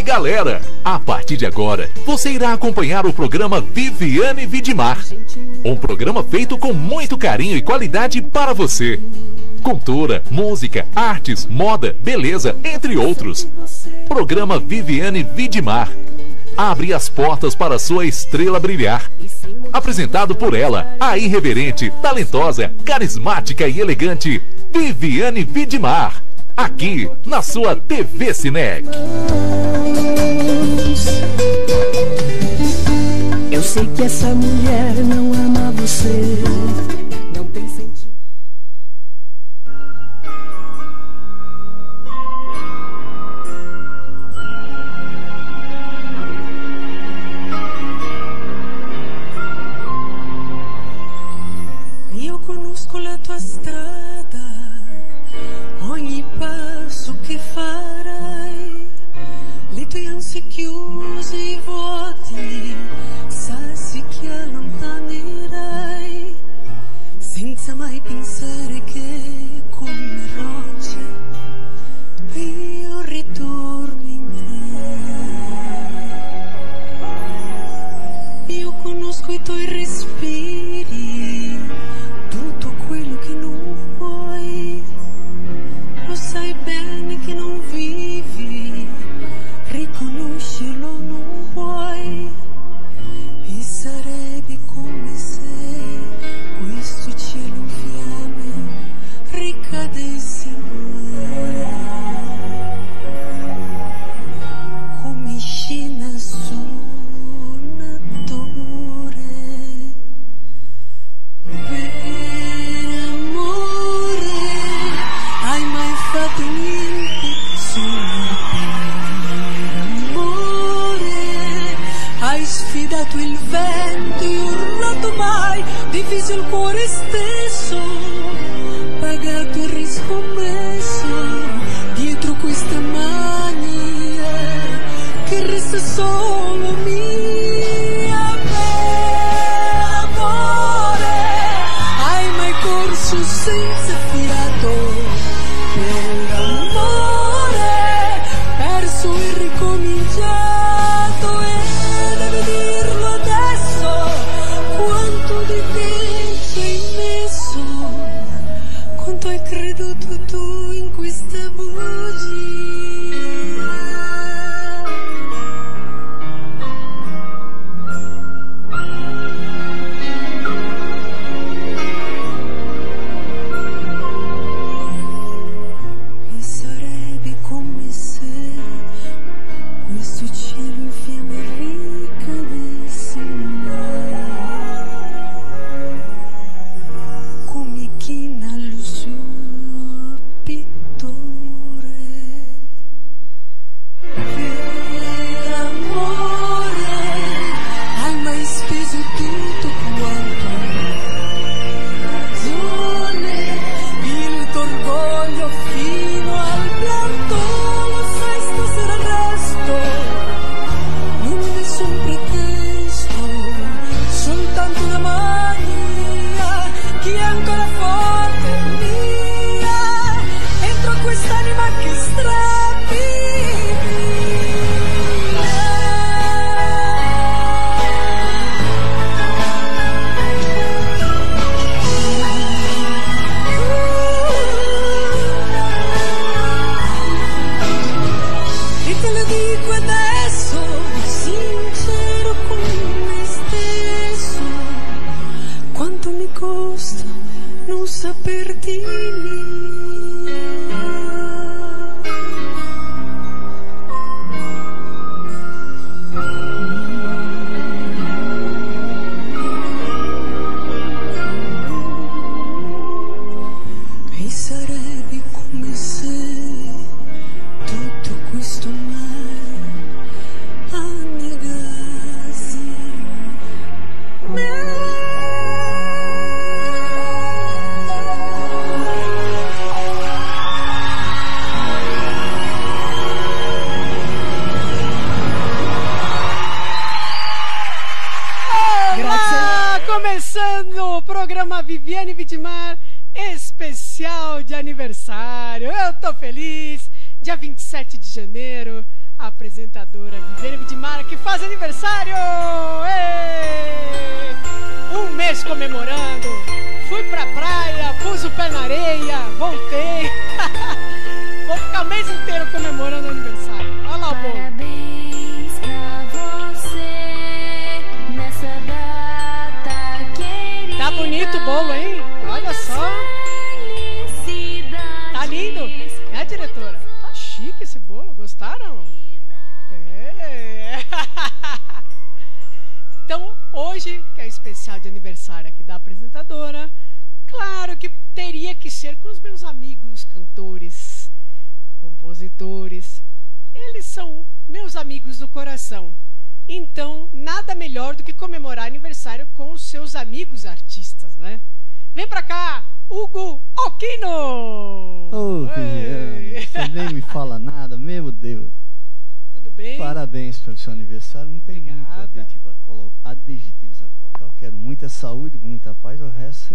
Oi, galera! A partir de agora, você irá acompanhar o programa Viviane Vidmar. Um programa feito com muito carinho e qualidade para você. Cultura, música, artes, moda, beleza, entre outros. Programa Viviane Vidmar. Abre as portas para sua estrela brilhar. Apresentado por ela, a irreverente, talentosa, carismática e elegante Viviane Vidmar aqui na sua TV Cinec. Eu sei que essa mulher não ama você.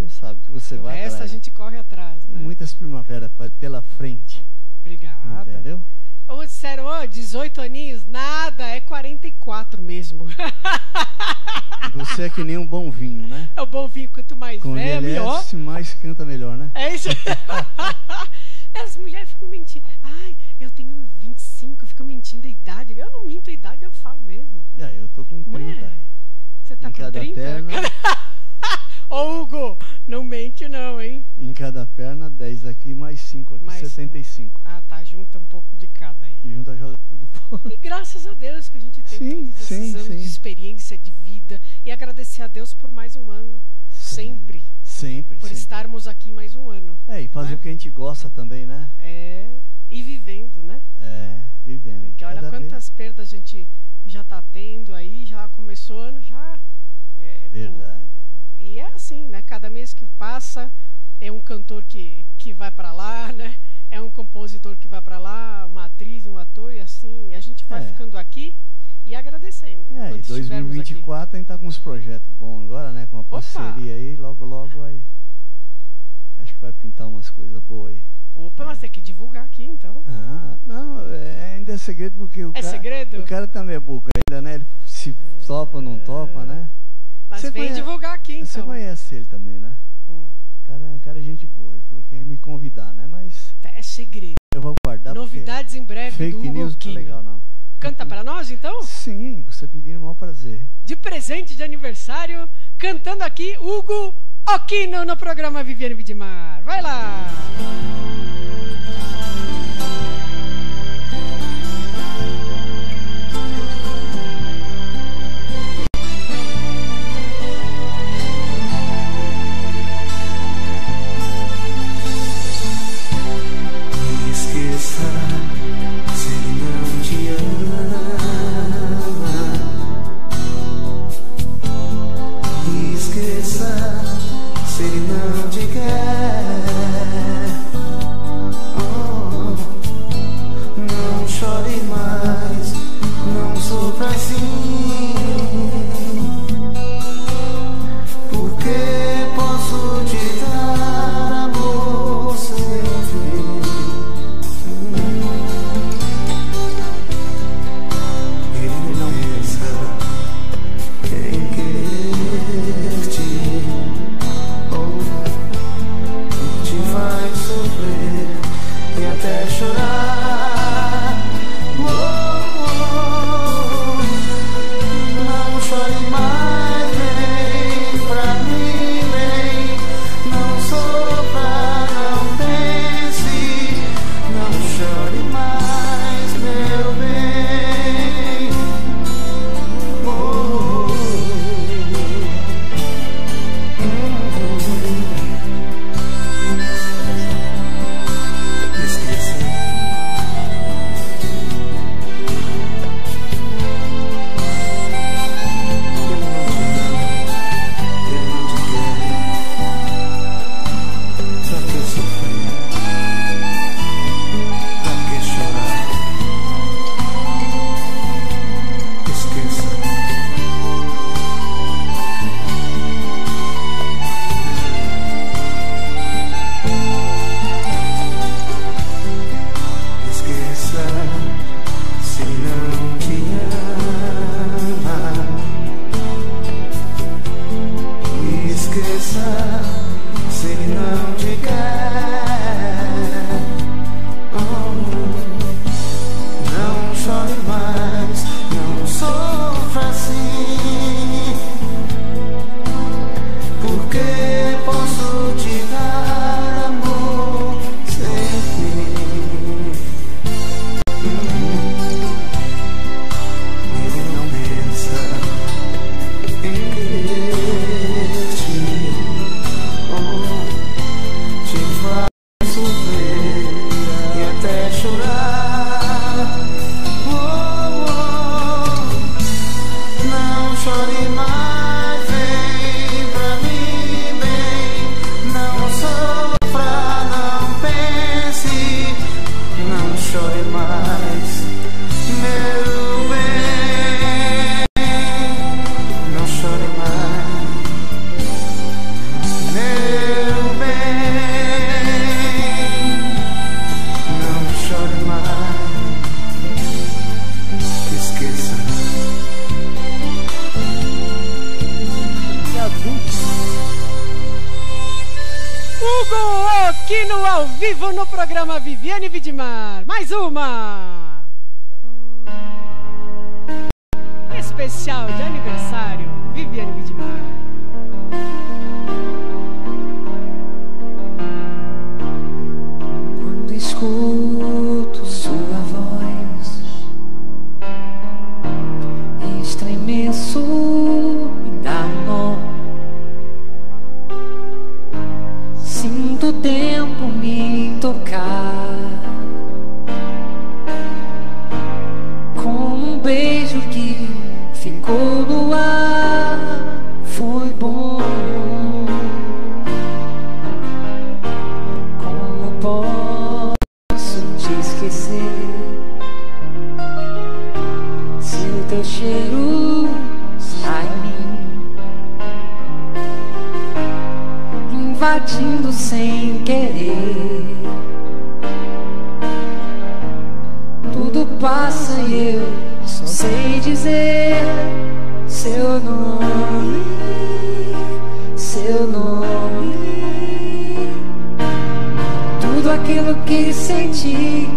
Você sabe que você vai resto a gente corre atrás, E né? muitas primaveras pela frente. Obrigada. Entendeu? Ou disseram, ó, 18 aninhos, nada, é 44 mesmo. Você é que nem um bom vinho, né? é o bom vinho, quanto mais Quando velho, melhor. envelhece, mais canta melhor, né? É isso. As mulheres ficam mentindo. Ai, eu tenho 25, ficam mentindo a idade. Eu não minto a idade, eu falo mesmo. E aí, eu tô com Não 30. é? Você tá Em com cada 30? perna. Ô, Hugo, não mente não, hein? Em cada perna, 10 aqui, mais 5 aqui, Mais 75. Ah, tá, junta um pouco de cada aí. E junta joga tudo fora. E graças a Deus que a gente tem Sim, todos esses sim, anos sim. de experiência, de vida. E agradecer a Deus por mais um ano. Sempre. Sempre, Por sempre. estarmos aqui mais um ano. É, e fazer né? o que a gente gosta também, né? É. E vivendo, né? É, vivendo. Porque olha Cada quantas perdas a gente já tá tendo aí, já começou o ano, já. é, vez. com- Verdade. E é assim, né? Cada mês que passa é um cantor que, que vai pra lá, né? É um compositor que vai pra lá, uma atriz, um ator, e assim, a gente vai É. ficando aqui e agradecendo. É, e enquanto estivermos aqui. 2024 a gente tá com uns projetos bons agora, né? Com uma Opa! parceria aí, logo, logo aí. Acho que vai pintar umas coisas boas aí. Opa, mas tem que divulgar aqui então. Ah, não, é, ainda é segredo porque o É cara. segredo? O cara também é boca ainda, né? Ele se topa ou não topa, né? Mas Você vem conhece- divulgar aqui Você então. conhece ele também, né? Hum, O cara, cara é gente boa. Ele falou que ia me convidar, né? Mas é segredo. eu vou guardar. Novidades em breve Fake do Hugo news não é legal, não. Canta pra nós então? Sim, você pedindo o maior prazer. De presente de aniversário, cantando aqui Hugo Aquino no programa Viviane Vidimar. Vai lá! passa e eu só sei dizer seu nome, seu nome. Tudo aquilo que senti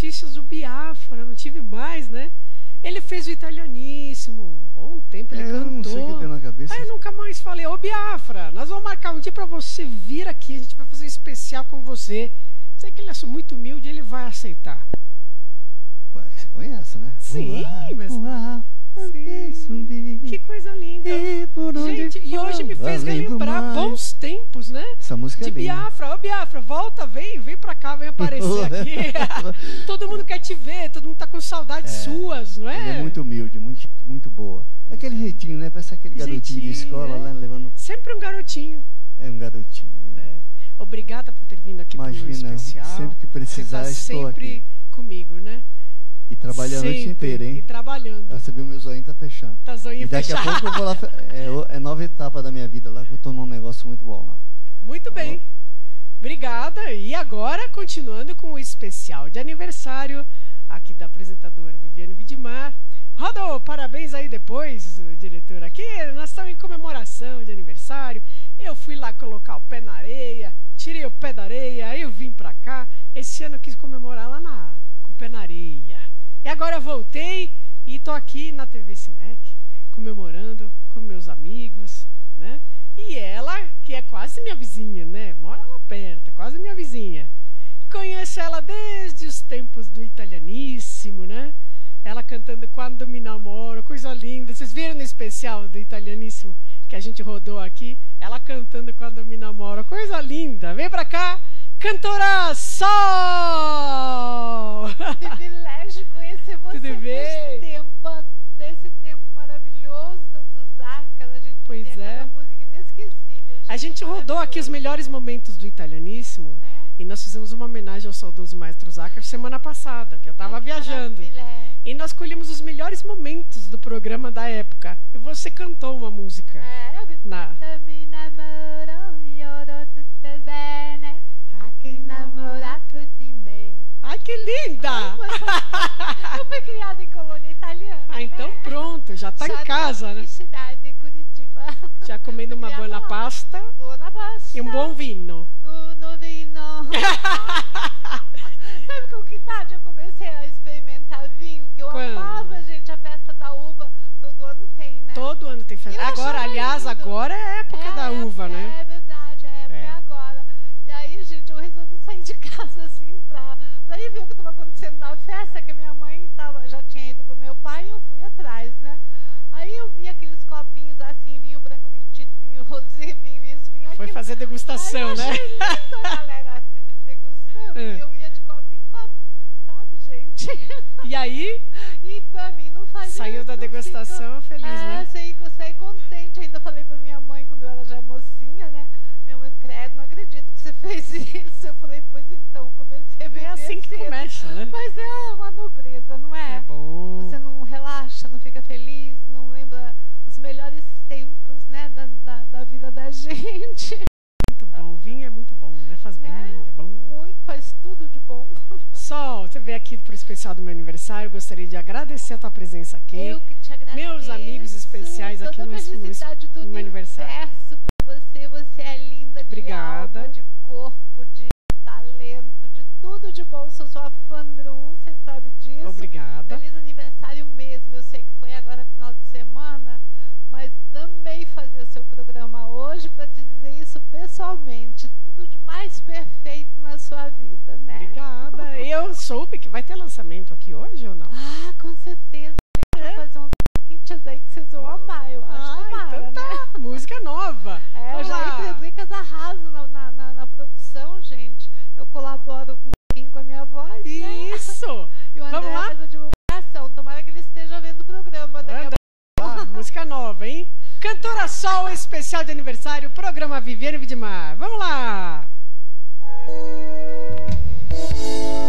notícias do Biafra, não tive mais, né? Ele fez o italianíssimo, um bom tempo, ele É, eu cantou. não sei o que deu na cabeça. Aí eu nunca mais falei, ô Biafra, nós vamos marcar um dia pra você vir aqui, a gente vai fazer um especial com você. Sei que ele é muito humilde, ele vai aceitar. Ué, Você conhece, né? Sim, Voar, mas- voar, Sim. Que coisa linda. e por onde Gente, e hoje me fez relembrar bons tempos, né? Essa música De é. Biafra, ô Biafra, volta, vem, vem pra cá, vem aparecer aqui. todo mundo quer te ver, todo mundo tá com saudades É. suas, não é? É muito humilde, muito, muito boa. É aquele jeitinho, né? Parece aquele garotinho de escola, né? né? Levando. Sempre um garotinho. É um garotinho. né? Obrigada por ter vindo aqui pro meu Imagina, especial. sempre que precisar, Você tá estou sempre aqui. comigo, né? E trabalhei a noite Sempre. inteira, hein? E trabalhando. Ah, Você viu meu zoinho tá fechando. Tá zoinho E daqui a fechado. pouco eu vou lá. É, é nova etapa da minha vida lá, que eu tô num negócio muito bom lá. Muito bem. Obrigada. E agora, continuando com o especial de aniversário aqui da apresentadora Viviane Vidimar. Roda o parabéns aí depois, diretor. Aqui nós estamos em comemoração de aniversário. Eu fui lá colocar o pé na areia, tirei o pé da areia, aí eu vim pra cá. Esse ano eu quis comemorar lá na, com o pé na areia. E agora eu voltei e tô aqui na TV Cinec, comemorando com meus amigos, né? E ela, que é quase minha vizinha, né? Mora lá perto, é quase minha vizinha. Conheço ela desde os tempos do italianíssimo, né? Ela cantando Quando Me Namoro, coisa linda. Vocês viram no especial do italianíssimo que a gente rodou aqui? Ela cantando Quando Me Namoro, coisa linda. Vem pra cá, cantora Sol! conhecer você Tudo bem? desse tempo, desse tempo maravilhoso, tantos arcas, a gente Pois é. música inesquecível. A gente rodou aqui os melhores momentos do italianíssimo Né? e nós fizemos uma homenagem ao saudoso maestro Zacher semana passada, que eu estava viajando. maravilha. E nós escolhemos os melhores momentos do programa da época. E você cantou uma música. É, eu Na- Quando que linda! Eu fui criada em colônia italiana. Ah, então né? pronto, já tá Só em casa, né? cidade de Curitiba. Já comendo uma boa lá. pasta Buona pasta. e um bom vinho. Uno vino. Sabe com que idade eu comecei a experimentar vinho? Que eu Quando? amava, gente, a festa da uva. Todo ano tem, né? Todo ano tem festa. Eu Agora, aliás, lindo. agora é a época É, da é, uva, né? É verdade, a época É. é. agora. E aí, gente, eu resolvi sair de casa assim pra, pra ir ver o que estava acontecendo na festa, que minha mãe tava, já tinha ido com meu pai e eu fui atrás, né? Aí eu vi aqueles copinhos assim, vinho branco, vinho tinto, vinho rosé, vinho isso, vinho Foi aquilo. fazer degustação, né? lindo galera de- degustando. É. E eu ia de copinho em copinho, sabe, gente? E aí, E pra mim não fazia Saiu da degustação feliz, é, né? Saí, saí contente. Ainda falei pra minha mãe quando eu era já mocinha, né? Minha mãe, credo, não acredito você fez isso. Eu falei, pois então, comecei a beber é assim que cedo. começa, né? Mas é uma nobreza, não é? É bom. Você não relaxa, não fica feliz, não lembra os melhores tempos, né? Da, da, da vida da gente. Muito bom. Vinho é muito bom, né? Faz bem, né? é bom. Muito, faz tudo de bom. Sol, você veio aqui pro especial do meu aniversário. Gostaria de agradecer a tua presença aqui. Eu que te agradeço. Meus amigos especiais aqui no- no- felicidade do no meu aniversário. universo pra você. Você é linda de Obrigada. alma, de corpo, de talento, de tudo de bom. Sou sua fã número um, você sabe disso. Obrigada. Feliz aniversário mesmo. Eu sei que foi agora final de semana, mas amei fazer o seu programa hoje para te dizer isso pessoalmente. Tudo de mais perfeito na sua vida, né? Obrigada. Eu soube que vai ter lançamento aqui hoje ou não? Ah, com certeza. A gente vai fazer uns kits aí que vocês vão amar, eu acho. Ah, Tomara, então tá. né? Música nova. É, já Fredricas arrasa na, na, na, na produção, gente. Eu colaboro com um pouquinho com a minha voz. né? Isso. E o André Vamos lá? faz a divulgação. Tomara que ele esteja vendo o programa daqui a Anda. Lá, música nova, hein? Cantora Sol, especial de aniversário, programa Viviane Vidimar. Vamos lá! Quando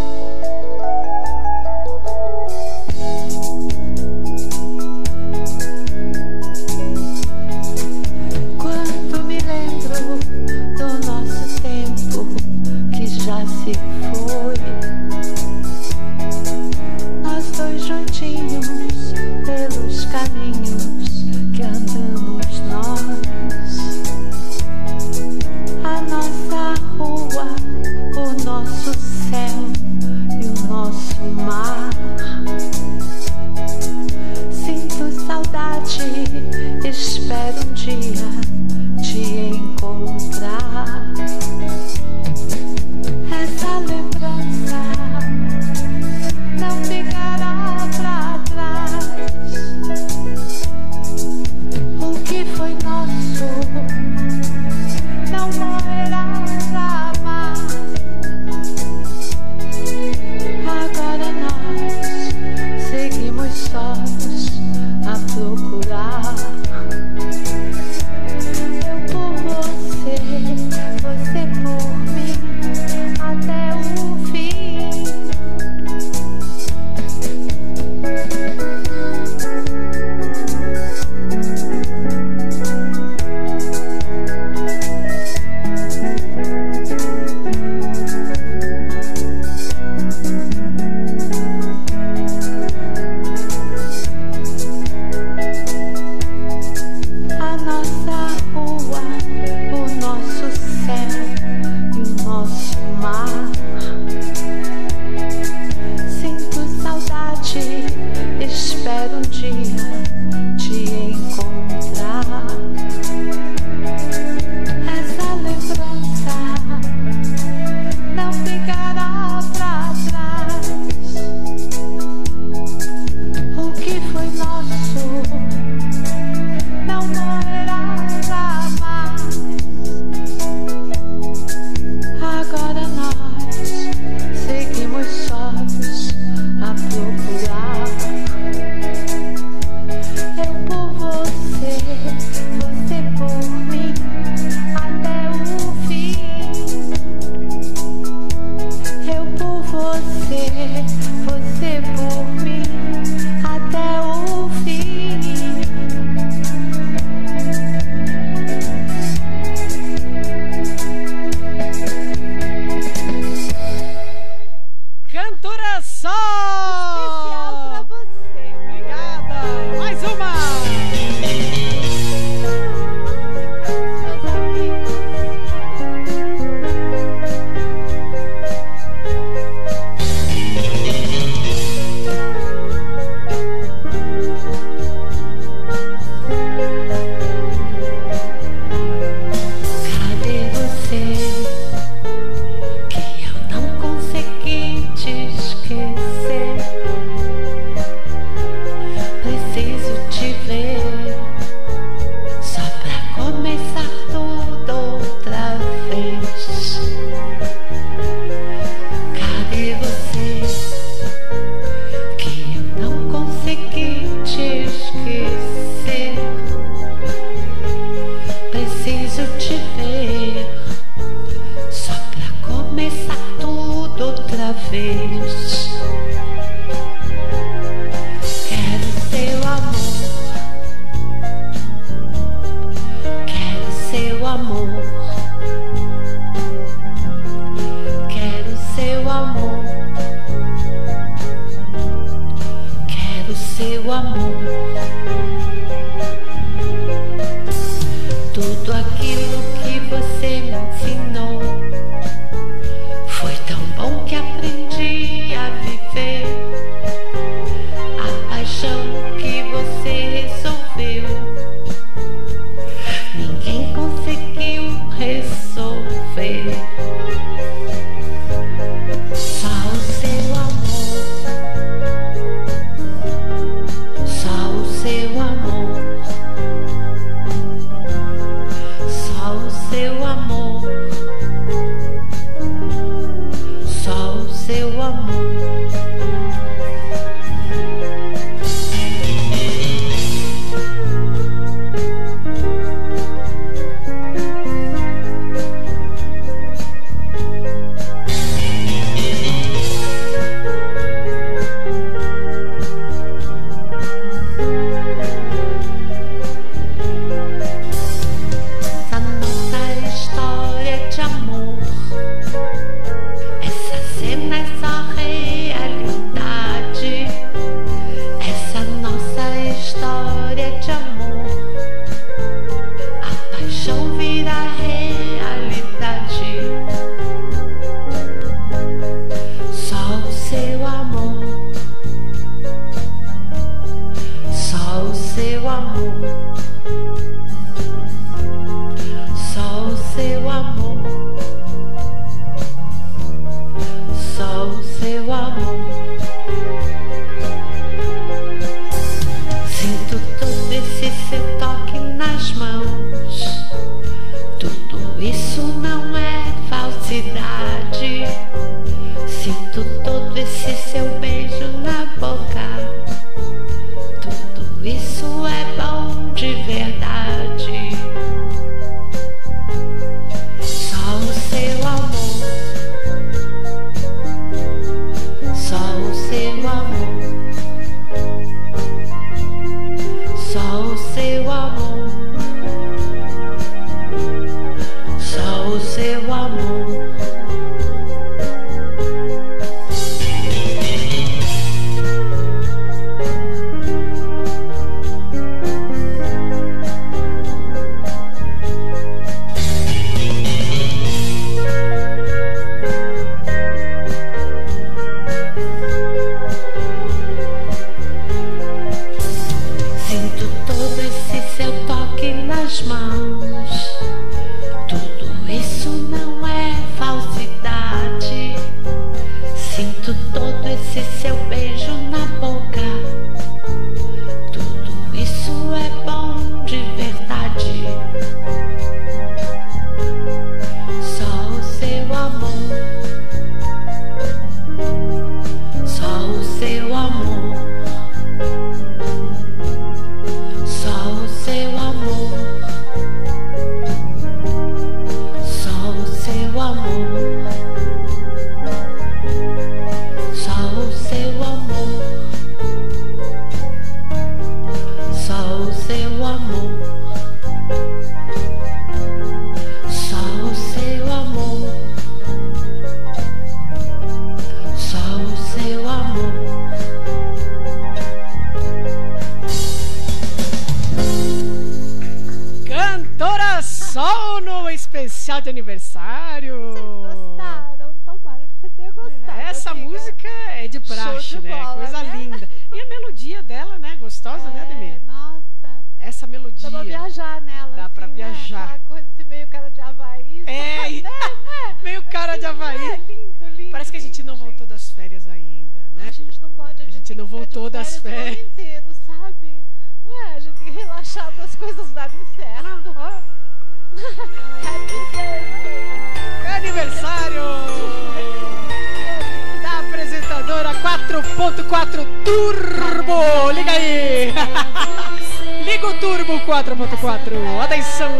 Liga o Turbo 4.4. Atenção.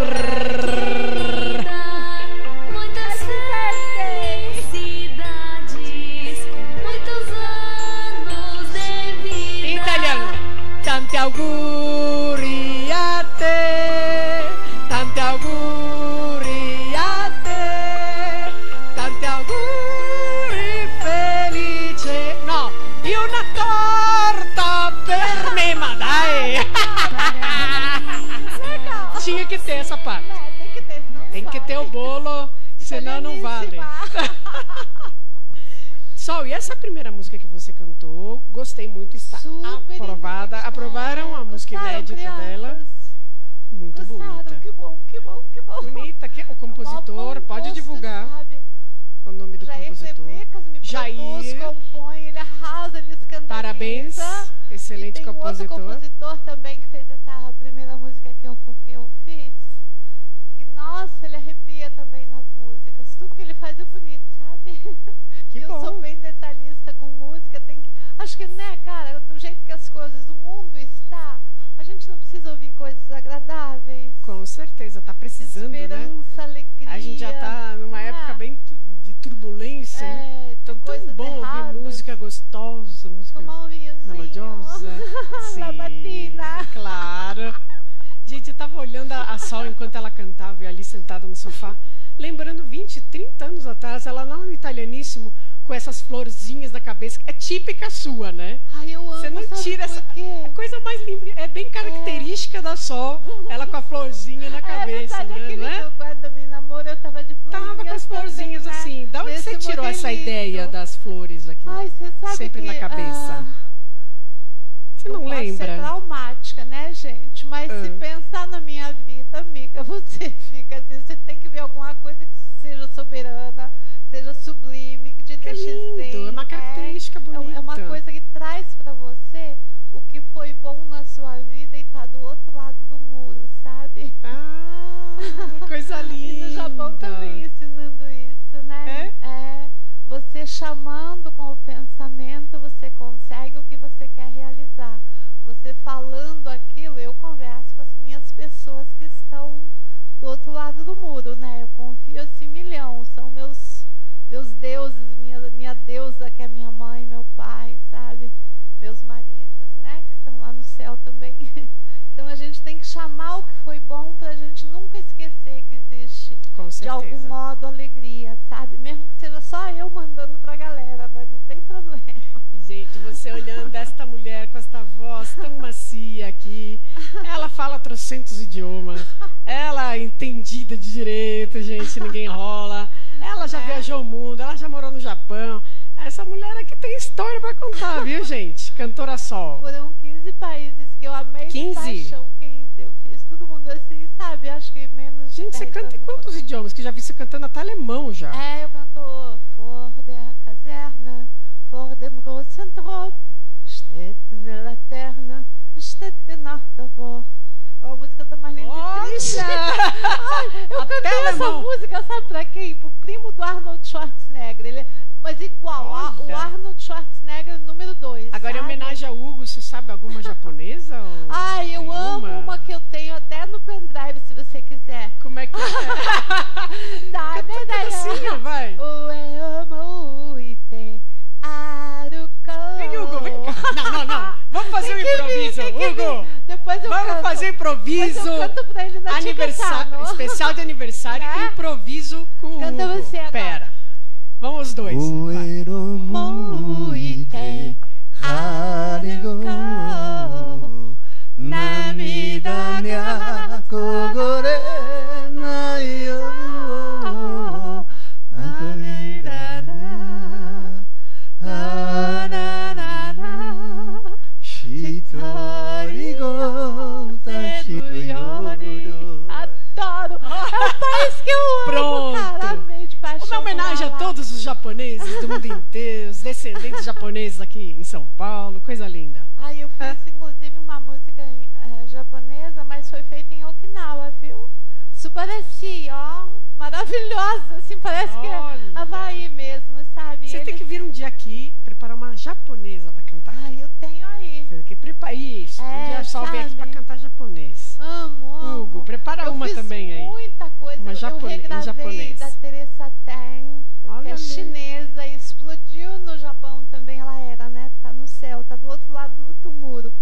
Lembrando 20, 30 anos atrás, ela lá no italianíssimo, com essas florzinhas na cabeça. É típica sua, né? Ai, eu amo, Você não tira essa. É coisa mais linda. É bem característica da Sol, ela com a florzinha na é cabeça, verdade, né? aquele é? do quando me namoro, eu tava de florzinhas Tava com as florzinhas também, né? assim. Da onde você tirou essa modelito. ideia das flores aqui? Ai, você sabe Sempre que, na cabeça. ah, Você não posso lembra? ser né, gente? Mas se Ah. pensar na minha vida, amiga, você fica assim, você tem que ver alguma coisa que seja soberana, seja sublime, que te Que deixe lindo, zen. é uma característica é, bonita. É uma coisa que traz pra você o que foi bom na sua vida e tá do outro lado do muro, sabe? Ah, coisa linda. E no Japão também ensinando isso, né? É. Você chamando com o pensamento, você consegue o que você quer realizar. Você falando aquilo, eu converso com as minhas pessoas que estão do outro lado do muro, né? Eu confio assim milhão, são meus meus deuses, minha minha deusa que é minha mãe, meu pai, sabe? Meus maridos, né, que estão lá no céu também. Então a gente tem que chamar o que foi bom para a gente nunca esquecer que existe de algum modo alegria, sabe? Mesmo que seja só eu mandando pra galera, mas não tem problema. E, Gente, você olhando esta mulher com esta voz tão macia aqui, ela fala trocentos idiomas, ela é entendida de direito, gente, ninguém rola. Ela já É. viajou o mundo, ela já morou no Japão. Essa mulher aqui tem história pra contar, viu, gente? Cantora Sol. Foram 15 países que eu amei 15? de paixão. 15. Eu fiz todo mundo assim, sabe? Acho que menos de Gente, você 10 canta em quantos idiomas? Que já vi você cantando até alemão já. É, eu canto For der Kaserne, vor dem großen Trop, steht eine Laterne, steht die Nacht davor. É uma música da Marlene Dietrich. Eu Até cantei essa alemão. música, sabe pra quem? Pro primo do Arnold Schwarzenegger. Ele, mas igual, a- o. Arnold Schwarzenegger número 2. Agora, em homenagem ao Hugo, você sabe alguma japonesa? ou Ai, eu amo nenhuma? uma que eu tenho até no pendrive, se você quiser. Como é que é? Dá, Canta né, pedacinho, vai. Ue Vamos fazer um Tem vir, improviso, vir. Hugo. Depois eu Vamos canto. fazer improviso. Depois eu canto pra ele Aniversário, especial de aniversário, Né? improviso com o Canta Hugo. você agora. Pera. Vamos os dois. vai. Os japoneses do mundo inteiro, os descendentes japoneses aqui em São Paulo, coisa linda. Ai, eu É. fiz inclusive uma música eh, japonesa, mas foi feita em Okinawa, viu? Subarashi, ó. Maravilhosa, assim, parece que Olha. é Havaí mesmo, sabe? Você tem Eles- que vir um dia aqui preparar uma japonesa pra cantar Ai, aqui. eu tenho aí. Você tem que preparar isso. um É, dia só vem aqui pra cantar japonês. Amo, amo. Hugo, prepara eu uma também aí. muita coisa. Uma eu, japone- eu regravei japonês. da Teresa que Olha é chinesa, e explodiu no Japão também. Ela era, né? Tá no céu, tá do outro lado do outro muro.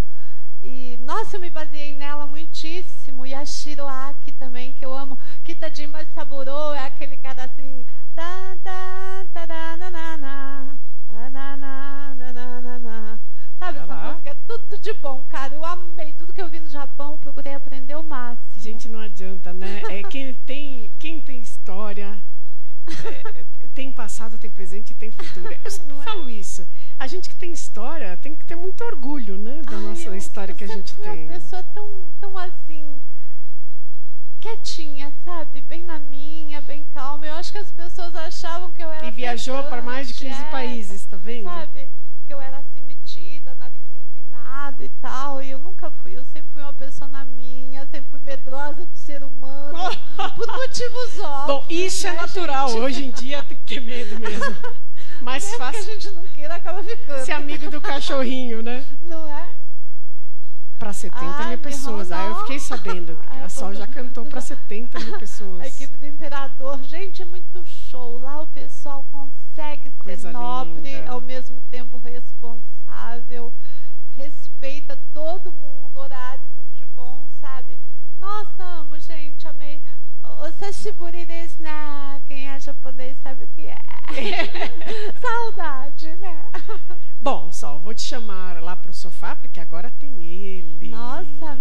E, nossa, eu me baseei nela muitíssimo. E a Shiroaki também, que eu amo. Kitajima Saburo é aquele cara assim. Tá, tá, tá, tá, na, na, na, na, na, na, na, na, na. Sabe, essa música é tudo de bom, cara. Eu amei tudo que eu vi no Japão, procurei aprender o máximo. Gente, não adianta, né? É, quem, tem, quem tem história, é, tem passado, tem presente e tem futuro. Eu sempre Não é? falo isso. A gente que tem história tem que ter muito orgulho, né? Da Ai, nossa eu- história eu que a sempre gente fui tem. uma pessoa tão, tão assim, quietinha, sabe? Bem na minha, bem calma. Eu acho que as pessoas achavam que eu era E viajou para mais de 15 pedante, é, países, tá vendo? Sabe? Que eu era assim metida, nariz empinado e tal. E eu nunca fui. Eu sempre fui uma pessoa na minha, sempre fui medrosa do ser humano. por motivos óbvios. Bom, isso é né, natural. gente? Hoje em dia tem que ter medo mesmo. Mais Mesmo que a fácil gente não queira, acaba ficando. ser amigo do cachorrinho, né? Não é? Para 70 Ai, mil pessoas. Ah, eu fiquei sabendo a Sol já cantou para 70 mil pessoas. A equipe do Imperador, gente, é muito show. Lá o pessoal consegue Coisa ser nobre, linda. ao mesmo tempo responsável, respeita todo mundo, horário, tudo de bom, sabe? Nossa, amo, gente, amei. O Sashiburi desu na, quem é japonês sabe o que é. Saudade, né? Bom, Sol, vou te chamar lá pro sofá, porque agora tem ele. Nossa.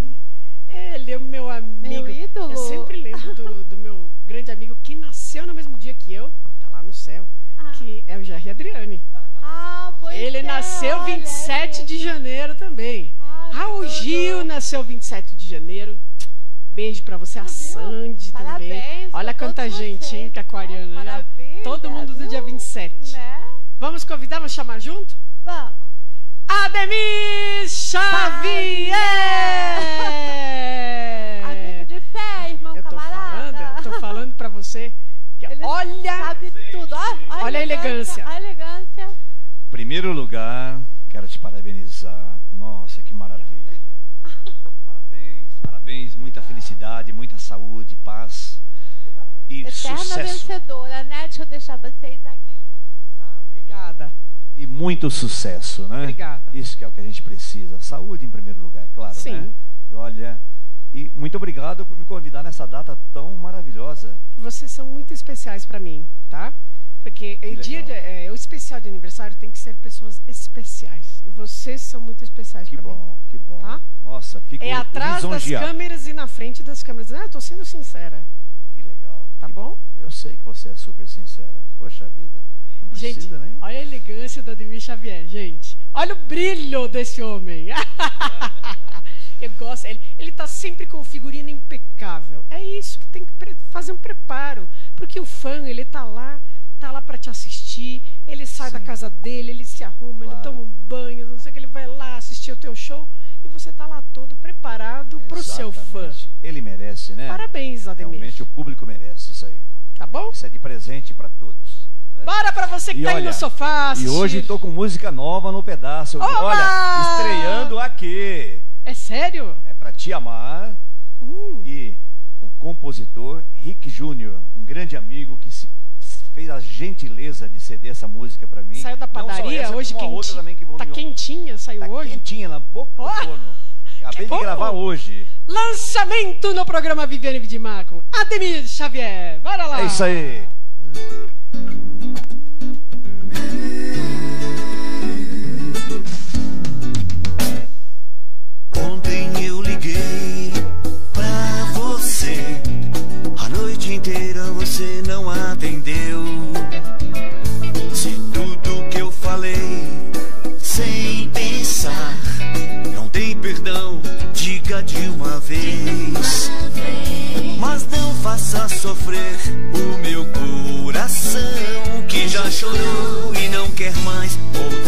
Ele é o meu amigo. Meu ídolo. Eu sempre lembro do, do meu grande amigo que nasceu no mesmo dia que eu, tá lá no céu, Ah. que é o Jerry Adriani. Ah, pois Ele é, nasceu olha, 27 de janeiro também. Raul Gil nasceu 27 de janeiro. Beijo pra você, a viu? Sandy também. Parabéns Olha pra quanta gente, vocês, hein, que aquariana. né? Maravilha, Todo mundo do dia 27. Né? Vamos convidar, vamos chamar junto? Vamos. Ademir Xavier! Amigo de fé, irmão eu tô camarada. falando, eu tô falando pra você que Ele olha, sabe tudo. Ó, Olha a elegância. A elegância. Primeiro lugar, quero te parabenizar. Nossa, que maravilha. Parabéns, parabéns, muita felicidade, muita saúde, paz e Eterna sucesso. vencedora, né? Deixa eu deixar vocês aqui. Tá, obrigada. E muito sucesso, né? Obrigada. Isso que é o que a gente precisa. Saúde em primeiro lugar, claro, Sim. né? E olha, E muito obrigado por me convidar nessa data tão maravilhosa. Vocês são muito especiais pra mim, tá? Porque o dia de, legal. é, o especial de aniversário tem que ser pessoas especiais. E vocês são muito especiais Que pra mim. bom, que bom. Tá? Nossa, fico É atrás das câmeras e na frente das câmeras. Ah, eu tô sendo sincera. Que legal. Tá que bom? Eu sei que você é super sincera. Poxa vida. Não Gente, precisa nem. olha a elegância do Ademir Xavier, gente. Olha o brilho desse homem. Eu gosto. Ele, ele tá sempre com o figurino impecável. É isso que tem que fazer um preparo. Porque o fã, ele tá lá, tá lá para te assistir. Ele sai da Sim. casa dele, ele se arruma, ele Claro. toma um banho, não sei o que, ele vai lá assistir o teu show. E você tá lá todo preparado pro seu fã. Ele merece, né? Parabéns, Ademir. Realmente o público merece isso aí. Tá bom? Isso é de presente para todos. Bora pra você que E tá aí olha, no sofá. E hoje assistir. tô com música nova no pedaço. Oba! Olha, estreando aqui. É sério? É para Te Amar Hum. e o compositor Rick Júnior, um grande amigo que se fez a gentileza de ceder essa música para mim. Saiu da padaria essa, hoje quentinha. também que Tá me- quentinha, saiu Tá hoje. quentinha na boca do Ó, forno. Acabei bom. de gravar hoje. Lançamento no programa Viviane Vidimar com Ademir Xavier. Bora lá. É isso aí. Ontem eu liguei pra você. A noite inteira você não atendeu. Se tudo que eu falei sem pensar não tem perdão, diga de uma vez. Mas não faça sofrer o meu coração que já chorou e não quer mais outra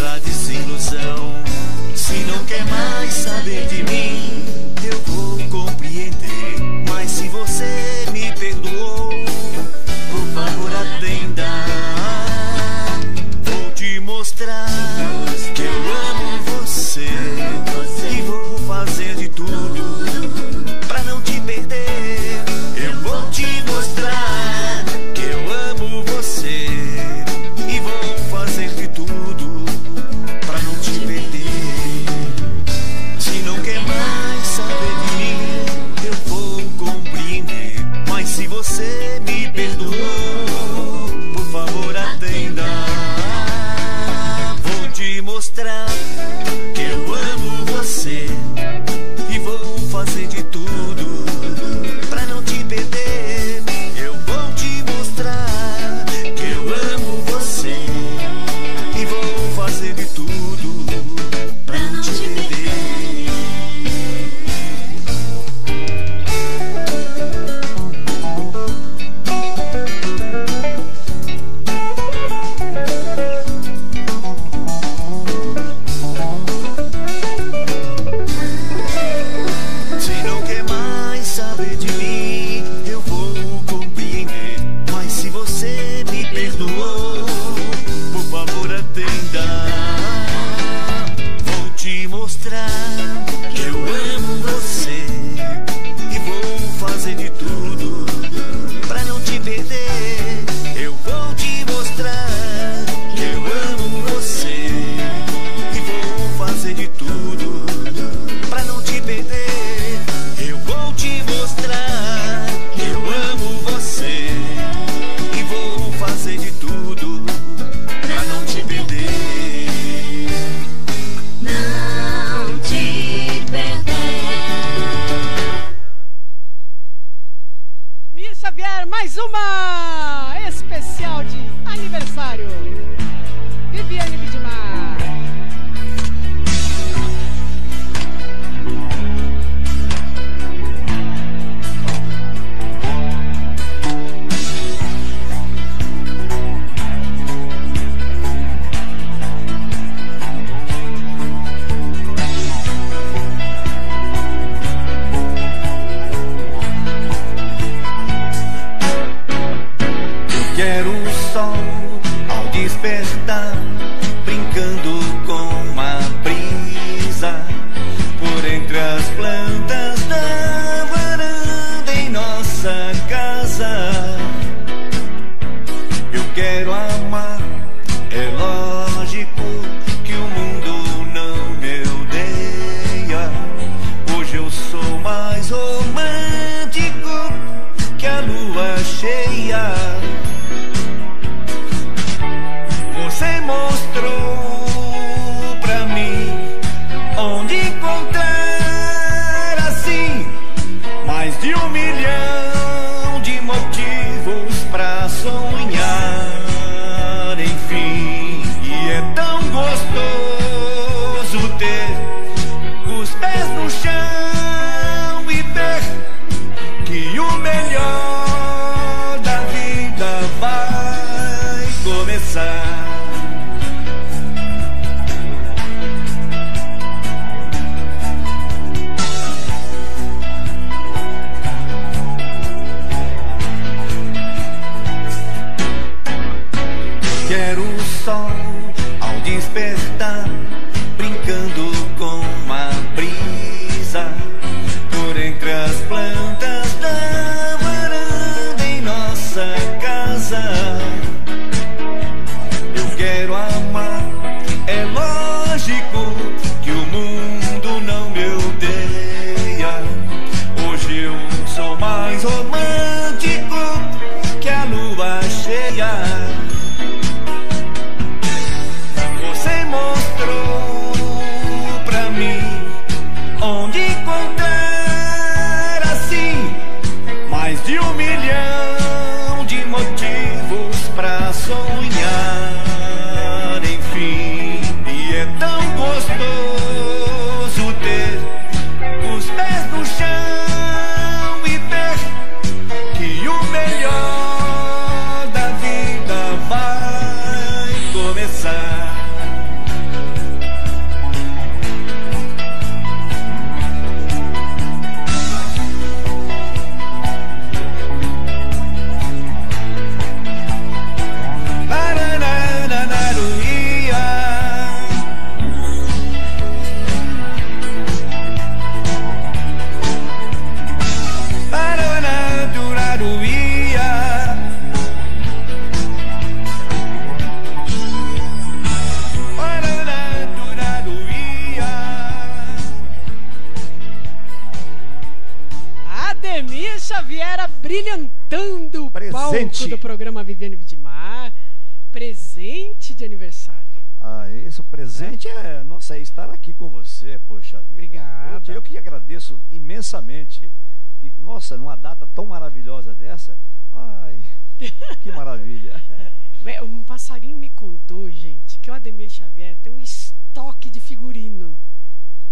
me contou, gente, que o Ademir Xavier tem um estoque de figurino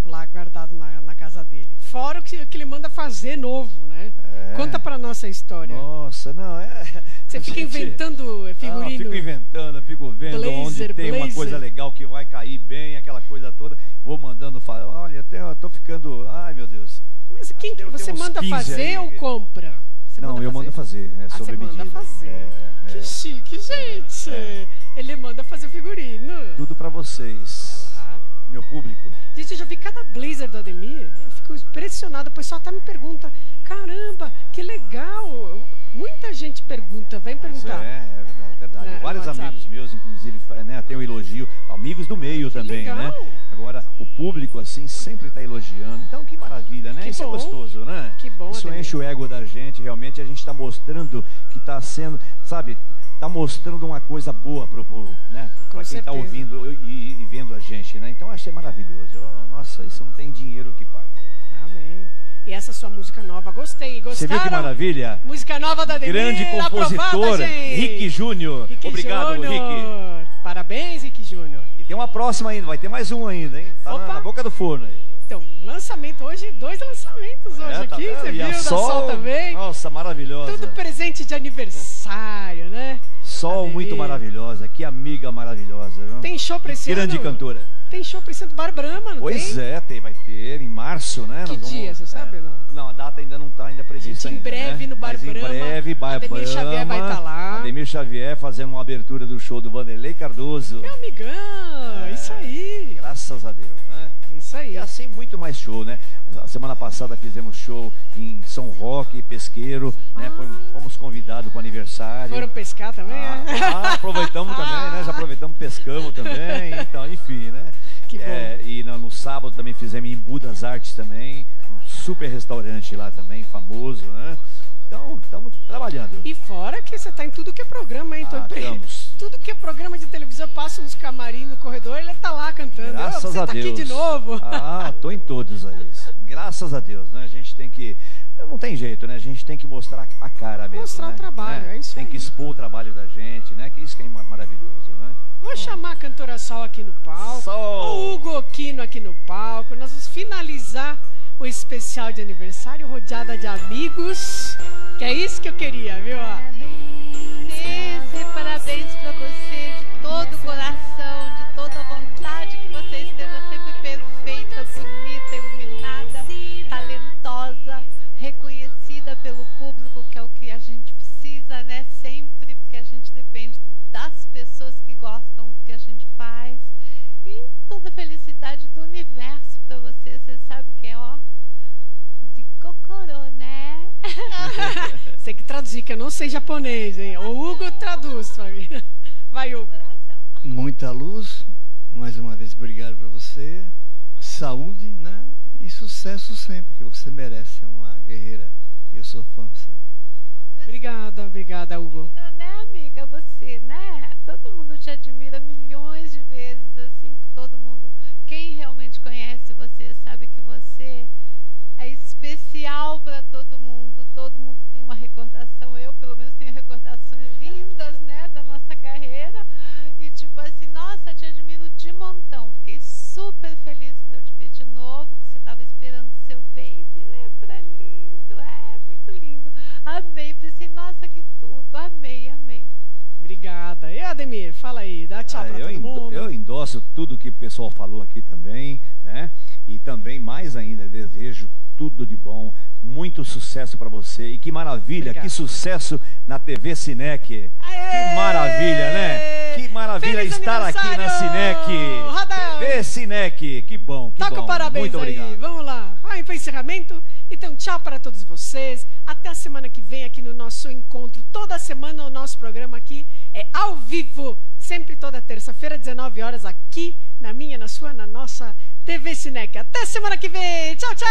lá guardado na, na casa dele. Fora o que, que ele manda fazer novo, né? É. Conta pra nossa história. Nossa, não, é. Você fica gente, inventando Ah, figurino. fico inventando, fico vendo Blazer, onde tem uma blazer. coisa legal que vai cair bem, aquela coisa toda. Vou mandando falar, olha, até eu tô ficando, ai meu Deus. Mas quem que você manda 15 fazer aí ou compra? Você não, manda eu mando fazer, é Ah, sobre você manda medida. fazer. É, Que é. chique, gente. Ele manda fazer figurino. Tudo pra vocês, Ah. meu público. Gente, eu já vi cada blazer do Ademir. Eu fico impressionado. O pessoal até me pergunta: caramba, que legal. Muita gente pergunta, vem perguntar. É, é verdade. é verdade. Né, Vários amigos meus, inclusive, né, tem um elogio, amigos do meio também, legal. né? Agora, o público, assim, sempre está elogiando. Então, que maravilha, né? Que Isso bom. é gostoso, né? Que bom, Isso Ademir. enche o ego da gente, realmente. A gente está mostrando que está sendo, sabe, está mostrando uma coisa boa pro povo, né? Para quem está ouvindo e, e vendo a gente, né? Então, eu achei maravilhoso. Eu- nossa, isso não tem dinheiro que pague. Amém. E essa sua música nova, gostei. Você Gostaram? viu que maravilha? Música nova da Ademir. Grande compositor, aprovada. Rick Júnior. Obrigado, Júnior. Rick. Parabéns, Rick Júnior. E tem uma próxima ainda, vai ter mais um ainda, hein? Tá na, na boca do forno aí. Então, lançamento hoje, dois lançamentos hoje É, tá aqui. vendo? Você E viu? Da Sol também. Nossa, maravilhosa. Tudo presente de aniversário, né? Sol muito maravilhosa, que amiga maravilhosa. Viu? Tem show pra esse Grande ano? cantora. Tem show pra esse ano do Bar Brahma, não Pois tem? é, tem, vai ter em março, né? Que Nós dia, você sabe ou não? Não, a data ainda não está ainda prevista Gente, em ainda, breve né? no Bar Mas em Brahma, breve, Bar Ademir Xavier vai Brahma, tá lá. Ademir Xavier fazendo uma abertura do show do Vanderlei Cardoso. Meu amigão, É. isso aí. Graças a Deus, né? Isso aí. E assim muito mais show, né? A semana passada fizemos show em São Roque, Pesqueiro, né? Fomos, fomos convidados para o aniversário. Foram pescar também, Ah, é? ah, aproveitamos também, né? Já aproveitamos, pescamos também. Então, enfim, né? Que bom. É, e no, no sábado também fizemos em Budas Artes também, um super restaurante lá também, famoso, né? Então, estamos trabalhando. E fora que você tá em tudo que é programa, hein? Ah, estamos. Tudo que é programa de televisão, passa nos camarim, no corredor, ele tá lá cantando. Ah, Graças você a tá Deus. aqui de novo. Ah, tô em todos aí. Graças a Deus, né? A gente tem que. Não tem jeito, né? A gente tem que mostrar a cara mesmo. Mostrar né? o trabalho, Né? é isso Tem aí. que expor o trabalho da gente, né? Que isso que é ma- maravilhoso, né? Vou chamar a cantora Sol aqui no palco. Sol. O Hugo Aquino aqui no palco. Nós vamos finalizar um especial de aniversário rodeada de amigos. Que é isso que eu queria, viu? ó? Esse, parabéns pra você de todo o coração, de toda a vontade que você esteja sempre perfeita, bonita, iluminada, talentosa, reconhecida pelo público, que é o que a gente precisa, né? Sempre, porque a gente depende das pessoas que gostam do que a gente faz. E toda a felicidade do universo pra você, você sabe que é, ó, de cocorô, né? Você que traduzir, que eu não sei japonês, hein? O Hugo traduz pra mim. Vai, Hugo. Muita luz, mais uma vez obrigado para você. Saúde, né? E sucesso sempre, que você merece, é uma guerreira. Eu sou fã seu. Obrigada, obrigada, Hugo. Amiga, né, amiga? Você, né? Todo mundo te admira milhões de vezes, assim, todo mundo. Quem realmente conhece você sabe que você é especial para todo mundo. Todo mundo tem uma recordação. Eu, pelo menos, tenho recordações lindas, né, da nossa carreira. E tipo assim, nossa, te admiro de montão. Fiquei super feliz quando eu te vi de novo, que você estava esperando seu baby. Lembra? Lindo, é, muito lindo. Amei, pensei, nossa, que tudo. Amei, amei. Obrigada. E Ademir, fala aí, dá tchau Ah, eu, todo endo- mundo. eu endosso tudo que o pessoal falou aqui também, né? E também, mais ainda, desejo tudo de bom, muito sucesso para você. E que maravilha, Obrigado. que sucesso na TV Cinec. Que maravilha, né? Que maravilha Feliz estar aqui na! Cinec. Roda! TV Cinec, que bom, que Toca bom. o parabéns muito aí. obrigado. Vamos lá. Vai para encerramento. Então, tchau para todos vocês. Até a semana que vem aqui no nosso encontro. Toda semana o nosso programa aqui é ao vivo. Sempre toda terça-feira, 19 horas, aqui na minha, na sua, na nossa TV Cinec. Até semana que vem. Tchau, tchau!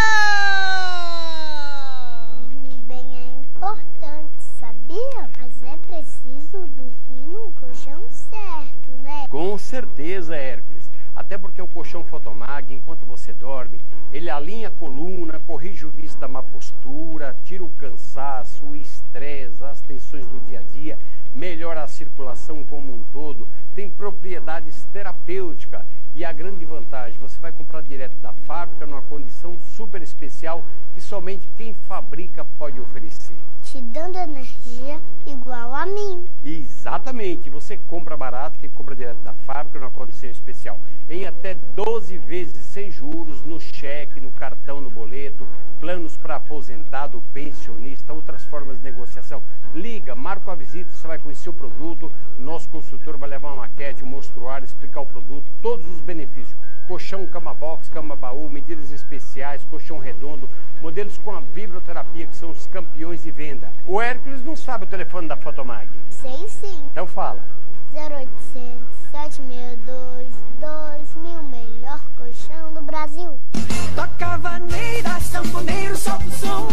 Dormir bem é importante, sabia? Mas é preciso dormir no colchão certo, né? Com certeza, Hércules. Até porque o colchão Fotomag, enquanto você dorme, ele alinha a coluna, corrige o vício da má postura, tira o cansaço, o estresse, as tensões do dia a dia, melhora a circulação como um todo, tem propriedades terapêuticas. E a grande vantagem, somente quem fabrica pode oferecer. Te dando energia igual a mim. Exatamente, você compra barato, que compra direto da fábrica, numa condição especial, em até 12 vezes sem juros, no cheque, no cartão, no modelos com a vibroterapia, que são os campeões de venda. O Hércules não sabe o telefone da Fotomag. Sei sim. Então fala. 0800 762 2000, melhor colchão do Brasil. Toca vaneira, sanfoneiro, solta o som.